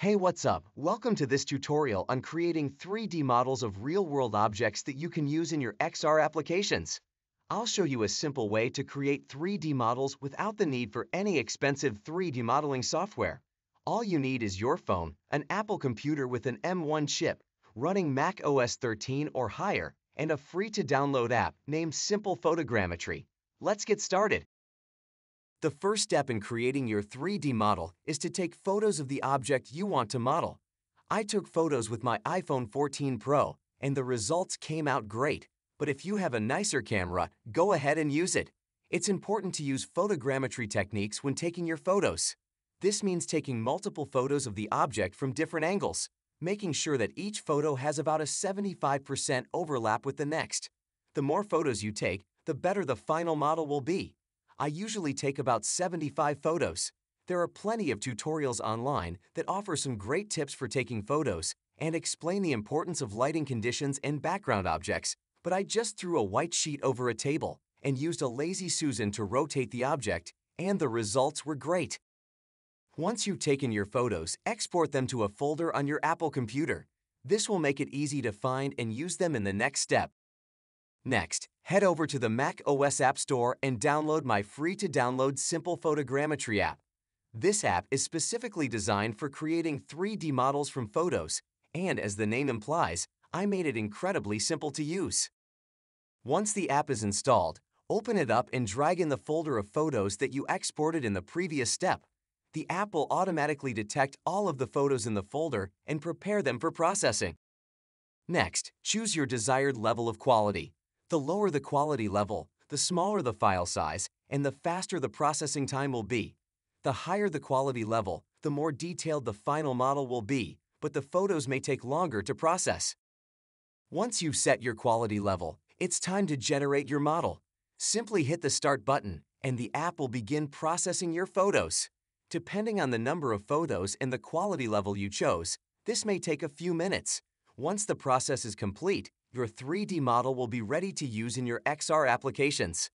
Hey, what's up? Welcome to this tutorial on creating 3D models of real-world objects that you can use in your XR applications. I'll show you a simple way to create 3D models without the need for any expensive 3D modeling software. All you need is your phone, an Apple computer with an M1 chip, running Mac OS 13 or higher, and a free-to-download app named Simple Photogrammetry. Let's get started. The first step in creating your 3D model is to take photos of the object you want to model. I took photos with my iPhone 14 Pro, and the results came out great. But if you have a nicer camera, go ahead and use it. It's important to use photogrammetry techniques when taking your photos. This means taking multiple photos of the object from different angles, making sure that each photo has about a 75% overlap with the next. The more photos you take, the better the final model will be. I usually take about 75 photos. There are plenty of tutorials online that offer some great tips for taking photos and explain the importance of lighting conditions and background objects, but I just threw a white sheet over a table and used a lazy Susan to rotate the object, and the results were great. Once you've taken your photos, export them to a folder on your Apple computer. This will make it easy to find and use them in the next step. Next, head over to the Mac OS App Store and download my free-to-download Simple Photogrammetry app. This app is specifically designed for creating 3D models from photos, and as the name implies, I made it incredibly simple to use. Once the app is installed, open it up and drag in the folder of photos that you exported in the previous step. The app will automatically detect all of the photos in the folder and prepare them for processing. Next, choose your desired level of quality. The lower the quality level, the smaller the file size, and the faster the processing time will be. The higher the quality level, the more detailed the final model will be, but the photos may take longer to process. Once you've set your quality level, it's time to generate your model. Simply hit the Start button, and the app will begin processing your photos. Depending on the number of photos and the quality level you chose, this may take a few minutes. Once the process is complete, your 3D model will be ready to use in your XR applications.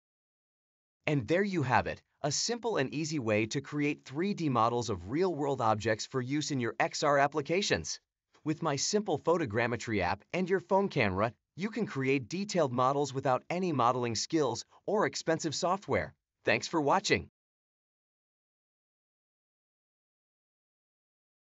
And there you have it, a simple and easy way to create 3D models of real-world objects for use in your XR applications. With my simple photogrammetry app and your phone camera, you can create detailed models without any modeling skills or expensive software. Thanks for watching.